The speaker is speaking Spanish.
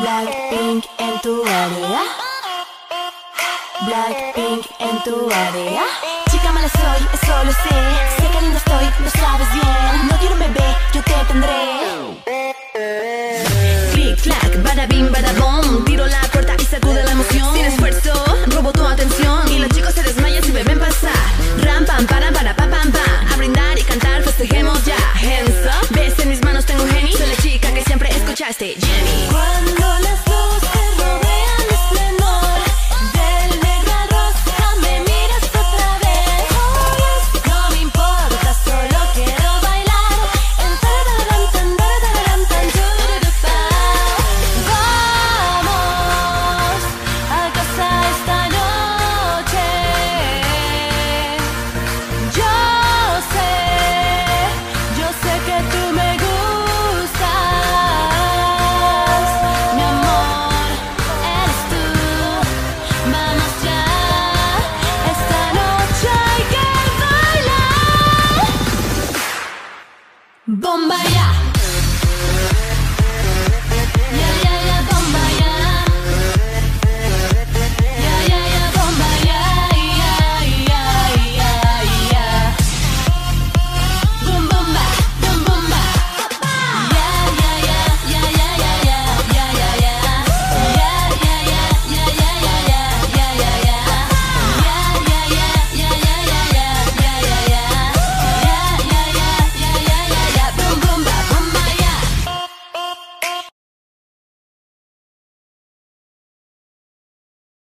Blackpink en tu área. Blackpink en tu área. Chica mala soy, eso lo sé. Sé que linda estoy, lo sabes bien. No quiero un bebé, yo te tendré. Click, clack, bada bim, bada bom. Bomba ya.